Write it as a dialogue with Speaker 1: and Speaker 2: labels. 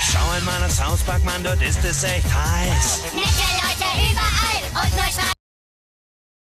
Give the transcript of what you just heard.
Speaker 1: Schau in meinen Soundspark, Mann, dort ist es echt heiß.